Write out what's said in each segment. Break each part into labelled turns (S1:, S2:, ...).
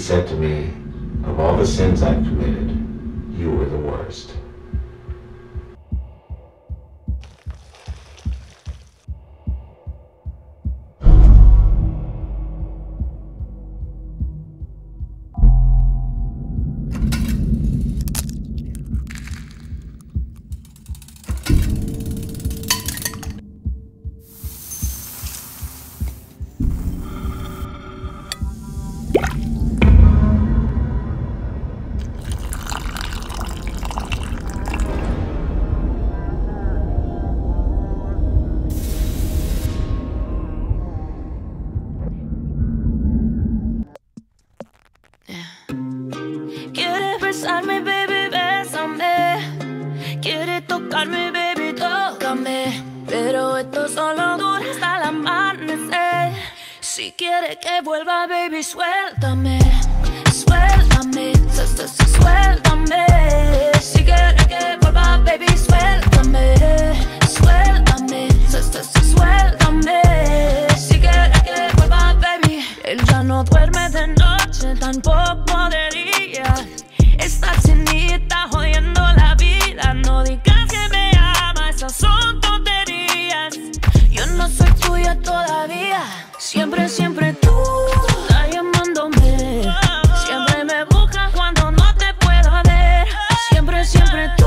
S1: said to me, Of all the sins I've committed, you were the worst.
S2: Besarme, baby, bésame. Quieres tocarme, baby, tócame. Pero esto solo dura hasta el amanecer. Si quieres que vuelva, baby, suéltame. Suéltame, su- su- su- suéltame. Si quieres que vuelva, baby, suéltame. Suéltame, su- su- su- suéltame. Si quieres que vuelva, baby. Él ya no duerme de noche, tampoco Siempre, siempre tú estás llamándome. Siempre me buscas cuando no te puedo ver. Siempre, siempre tú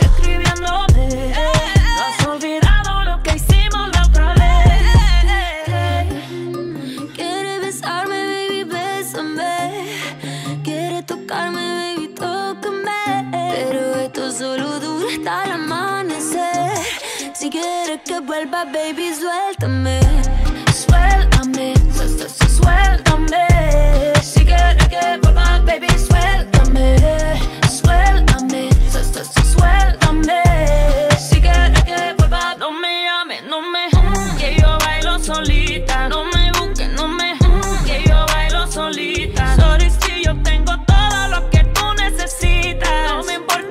S2: escribiéndome. Has olvidado lo que hicimos la otra vez. Quiere besarme, baby, bésame. Quiere tocarme, baby, tócame. Pero esto solo dura hasta el amanecer. Si quieres que vuelva, baby. Suéltame,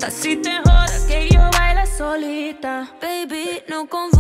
S2: si te jodas que yo baile solita. Baby, no confundas